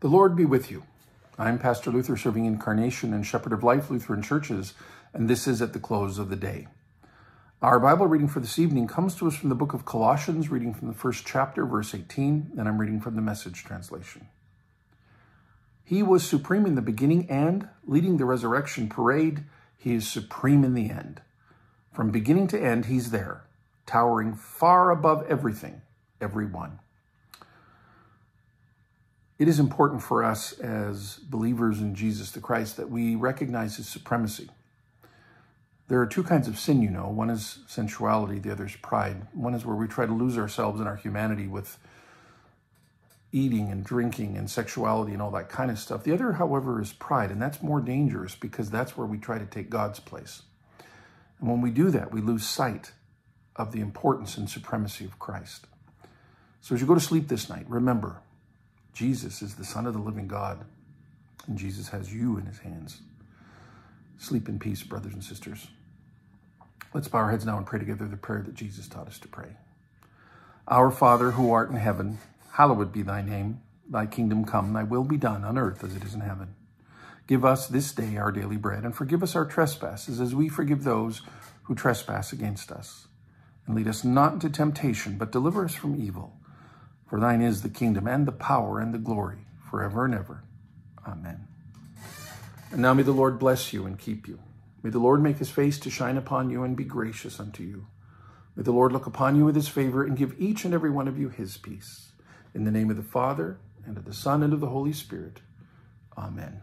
The Lord be with you. I'm Pastor Luther serving Incarnation and Shepherd of Life Lutheran Churches, and this is at the close of the day. Our Bible reading for this evening comes to us from the book of Colossians, reading from the first chapter, verse 18, and I'm reading from the message translation. He was supreme in the beginning and, leading the resurrection parade, he is supreme in the end. From beginning to end, he's there, towering far above everything, everyone. It is important for us as believers in Jesus the Christ that we recognize his supremacy. There are two kinds of sin, you know. One is sensuality, the other is pride. One is where we try to lose ourselves in our humanity with eating and drinking and sexuality and all that kind of stuff. The other, however, is pride, and that's more dangerous because that's where we try to take God's place. And when we do that, we lose sight of the importance and supremacy of Christ. So as you go to sleep this night, remember, Jesus is the Son of the living God, and Jesus has you in his hands. Sleep in peace, brothers and sisters. Let's bow our heads now and pray together the prayer that Jesus taught us to pray. Our Father, who art in heaven, hallowed be thy name. Thy kingdom come, thy will be done on earth as it is in heaven. Give us this day our daily bread, and forgive us our trespasses as we forgive those who trespass against us. And lead us not into temptation, but deliver us from evil. For thine is the kingdom and the power and the glory forever and ever. Amen. And now may the Lord bless you and keep you. May the Lord make his face to shine upon you and be gracious unto you. May the Lord look upon you with his favor and give each and every one of you his peace. In the name of the Father, and of the Son, and of the Holy Spirit. Amen.